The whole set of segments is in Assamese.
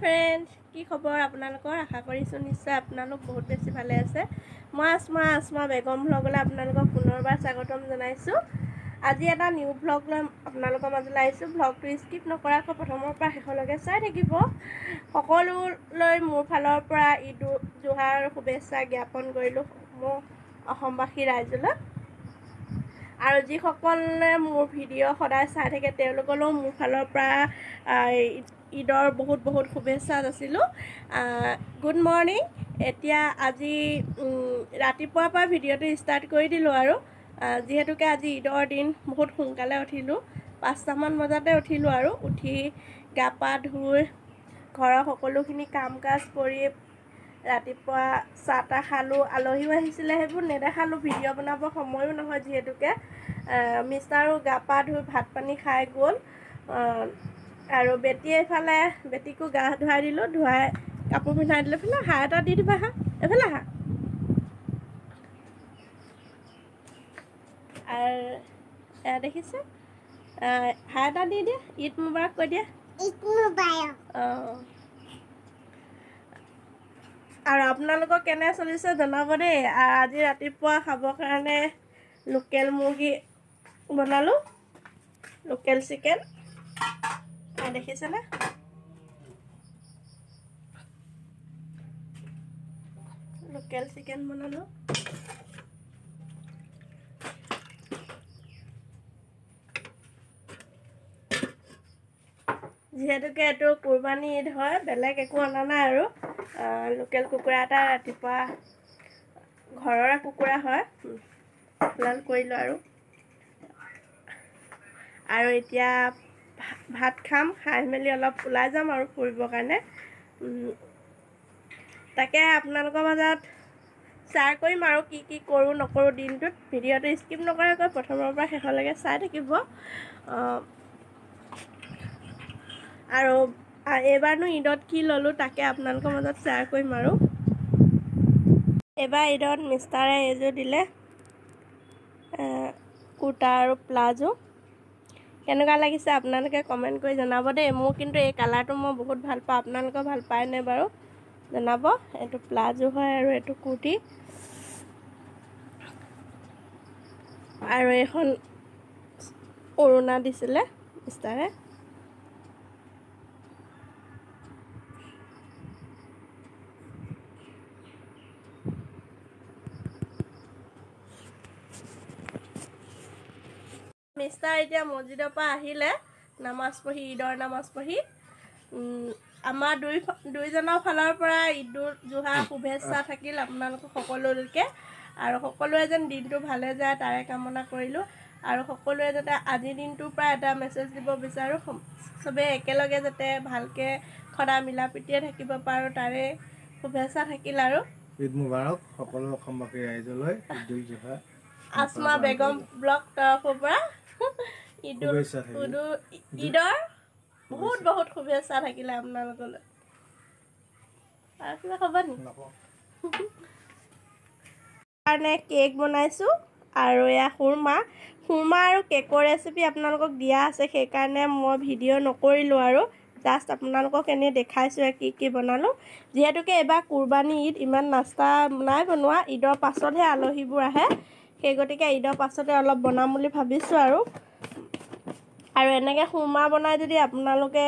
ফ্ৰেণ্ড কি খবৰ আপোনালোকৰ? আশা কৰিছোঁ নিশ্চয় আপোনালোক বহুত বেছি ভালে আছে। মই আসমা আসমা বেগম ভ্লগলৈ আপোনালোকক পুনৰবাৰ স্বাগতম জনাইছোঁ। আজি এটা নিউ ভ্লগ লৈ আপোনালোকৰ মাজলৈ আহিছোঁ। ভ্লগটো স্কিপ নকৰাকৈ প্ৰথমৰ পৰা শেষলৈকে চাই থাকিব। সকলোলৈ মোৰ ফালৰ পৰা ঈদ জোহাৰ শুভেচ্ছা জ্ঞাপন কৰিলোঁ। মোৰ অসমবাসী ৰাইজলৈ। আৰু যিসকলে মোৰ ভিডিঅ' সদায় চাই থাকে তেওঁলোকলৈও মোৰ ফালৰ পৰা ঈদৰ বহুত বহুত শুভেচ্ছা যাচিলোঁ। গুড মৰ্ণিং এতিয়া আজি ৰাতিপুৱাৰ পৰা ভিডিঅ'টো ষ্টাৰ্ট কৰি দিলোঁ আৰু। যিহেতুকে আজি ঈদৰ দিন বহুত সোনকালে উঠিলোঁ। পাঁচটামান বজাতে উঠিলোঁ আৰু। উঠি গা পা ধুই ঘৰৰ সকলোখিনি কাম কাজ কৰি ৰাতিপুৱা চাহ তাহ খালোঁ আলহীও আহিছিলে সেইবোৰ নেদেখালোঁ ভিডিঅ' বনাব সময়ো নহয় যিহেতুকে। মিষ্টাৰো গা পা ধুই ভাত পানী খাই গ'ল। আৰু বেটীয়ে এইফালে বেটীকো গা ধুৱাই দিলোঁ ধুৱাই কাপোৰ পিন্ধাই দিলোঁ এইফালে হাঁহ এটা দি দিবা হা এইফালে হাঁহ। আৰু এয়া দেখিছে? হাঁহ এটা দি দিয়া ঈদ মোবাৰক কৈ দিয়া। অঁ। আৰু আপোনালোকৰ কেনে চলিছে জনাব দেই। আজি ৰাতিপুৱা খাবৰ কাৰণে লোকেল মুৰ্গী বনালোঁ। Local chicken. দেখিছেনে? লোকেল চিকেন বনালোঁ। যিহেতুকে এইটো কোৰবানী ঈদ হয় বেলেগ একো অনা নাই আৰু। লোকেল কুকুৰা এটা ৰাতিপুৱা ঘৰৰে কুকুৰা হয় লাল কৰিলোঁ আৰু। আৰু এতিয়া ভাত খাম খাই মেলি অলপ ওলাই যাম আৰু ফুৰিবৰ কাৰণে। তাকে আপোনালোকৰ মাজত শ্বেয়াৰ কৰিম আৰু কি কি কৰোঁ নকৰোঁ দিনটোত। ভিডিঅ'টো স্কিপ নকৰাকৈ প্ৰথমৰ পৰা শেষলৈকে চাই থাকিব। আৰু এইবাৰনো ঈদত কি ল'লোঁ তাকে আপোনালোকৰ মাজত শ্বেয়াৰ কৰিম আৰু। এইবাৰ ঈদত মিষ্টাৰে এইযোৰ দিলে কুৰ্তা আৰু প্লাজো। কেনেকুৱা লাগিছে আপোনালোকে কমেণ্ট কৰি জনাব দেই। মোৰ কিন্তু এই কালাৰটো মই বহুত ভাল পাওঁ। আপোনালোকে ভাল পায়নে বাৰু? জনাব। এইটো প্লাজো হয় আৰু এইটো কুৰ্তি। আৰু এইখন অৰুণা দিছিলে মিষ্টাৰে। মিষ্টাৰ এতিয়া মছজিদৰ পৰা আহিলে নামাজ পঢ়ি ঈদৰ নামাজ পঢ়ি। আমাৰ দুই দুইজনৰ ফালৰ পৰা ঈদৰ জোহা শুভেচ্ছা থাকিল আপোনালোকক সকলোলৈকে। আৰু সকলোৱে যেন দিনটো ভালে যায় তাৰে কামনা কৰিলোঁ। আৰু সকলোৱে যাতে আজিৰ দিনটোৰ পৰা এটা মেছেজ দিব বিচাৰোঁ। চবেই একেলগে যাতে ভালকৈ সদায় মিলা প্ৰীতিয়ে থাকিব পাৰোঁ তাৰে শুভেচ্ছা থাকিল আৰু। ঈদ মুবাৰক সকলো অসমবাসী ৰাইজলৈ আসমা বেগম ব্লক তৰফৰ পৰা। ঈদৰ ঈদৰ বহুত বহুত শুভেচ্ছা থাকিলে আপোনালোকলৈ। আৰু কিবা ক'ব নি? কাৰণে কেক বনাইছোঁ আৰু এয়া সুৰমা সুৰমা আৰু কেকৰ ৰেচিপি আপোনালোকক দিয়া আছে সেইকাৰণে মই ভিডিঅ' নকৰিলোঁ আৰু। জাষ্ট আপোনালোকক এনেই দেখাইছোঁ কি কি বনালোঁ। যিহেতুকে এইবাৰ কোৰবানী ঈদ ইমান নাস্তা নাই বনোৱা। ঈদৰ পাছতহে আলহীবোৰ আহে। সেই গতিকে ঈদৰ পাছতে অলপ বনাম বুলি ভাবিছোঁ আৰু। আৰু এনেকৈ সুৰমা বনাই যদি আপোনালোকে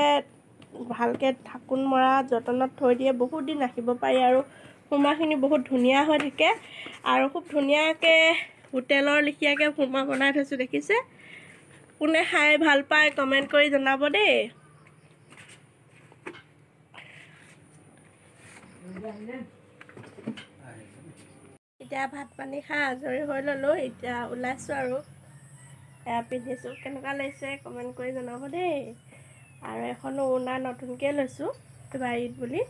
ভালকৈ ঢাকোন মৰা যতনত থৈ দিয়ে বহুত দিন ৰাখিব পাৰি আৰু সুৰমাখিনি বহুত ধুনীয়া হৈ থাকে। আৰু খুব ধুনীয়াকৈ হোটেলৰ লেখীয়াকৈ সুৰমা বনাই থৈছোঁ দেখিছে? কোনে খাই ভাল পায় কমেণ্ট কৰি জনাব দেই। এতিয়া ভাত পানী খাই আজৰি হৈ ল'লোঁ এতিয়া ওলাইছোঁ আৰু। এয়া পিন্ধিছোঁ কেনেকুৱা লাগিছে কমেণ্ট কৰি জনাব দেই। আৰু এখনো ওনা নতুনকৈ লৈছোঁ কিবা ঈদ বুলি।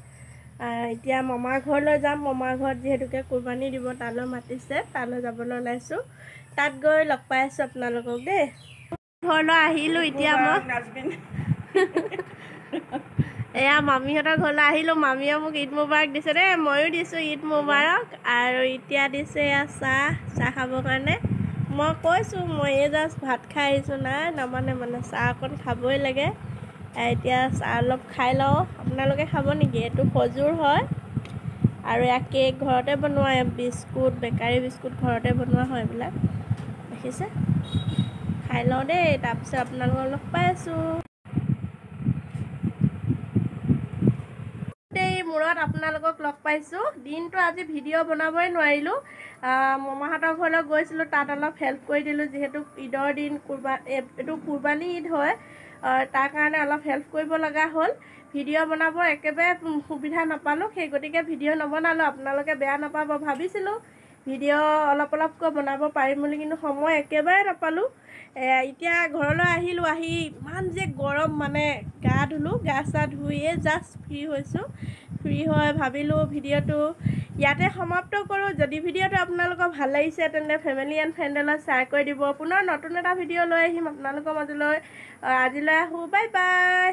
এতিয়া মমাৰ ঘৰলৈ যাম মমাৰ ঘৰত যিহেতুকে কোৰবানী দিব তালৈ মাতিছে তালৈ যাবলৈ ওলাইছোঁ। তাত গৈ লগ পাই আছোঁ আপোনালোকক দেই। ঘৰলৈ আহিলোঁ এতিয়া মই। এয়া মামীহঁতৰ ঘৰলৈ আহিলোঁ। মামীয়ে মোক ঈদ মুবাৰক দিছে দেই। ময়ো দিছোঁ ঈদ মুবাৰক। আৰু এতিয়া দিছে এয়া চাহ। চাহ খাবৰ কাৰণে। মই কৈছোঁ মই এই জাষ্ট ভাত খাই আহিছোঁ। নাই নামানে মানে চাহ অকণ খাবই লাগে। এতিয়া চাহ অলপ খাই লওঁ। আপোনালোকে খাব নেকি? এইটো খজুৰ হয়। আৰু এয়া কেক ঘৰতে বনোৱা বিস্কুট বেকাৰী বিস্কুট ঘৰতে বনোৱা হয় এইবিলাক। দেখিছে? খাই লওঁ দেই। তাৰপিছত আপোনালোকক লগ পাই আছোঁ এই মূৰত আপোনালোকক লগ পাইছোঁ। দিনটো আজি ভিডিঅ' বনাবই নোৱাৰিলোঁ। মমাহঁতৰ ঘৰলৈ গৈছিলোঁ তাত অলপ হেল্প কৰি দিলোঁ। যিহেতু ঈদৰ দিন কুৰবা এইটো কুৰবানী ঈদ হয় তাৰ কাৰণে অলপ হেল্প কৰিব লগা হ'ল। ভিডিঅ' বনাব একেবাৰে সুবিধা নাপালোঁ। সেই গতিকে ভিডিঅ' নবনালোঁ। আপোনালোকে বেয়া নাপাব ভাবিছিলোঁ। ভিডিঅ' অলপ অলপকৈ বনাব পাৰিম বুলি কিন্তু সময় একেবাৰে নাপালোঁ। এতিয়া ঘৰলৈ আহিলোঁ। আহি ইমান যে গৰম মানে গা ধুলোঁ গা চা ধুইয়ে জাষ্ট ফ্ৰী হৈছোঁ। ফ্ৰী হৈ ভাবিলোঁ ভিডিঅ'টো ইয়াতে সমাপ্ত কৰোঁ। যদি ভিডিঅ'টো আপোনালোকৰ ভাল লাগিছে তেন্তে ফেমিলি এণ্ড ফ্ৰেণ্ডলৈ শ্বেয়াৰ কৰি দিব। পুনৰ নতুন এটা ভিডিঅ' লৈ আহিম আপোনালোকৰ মাজলৈ। আজিলৈ আহোঁ। Bye bye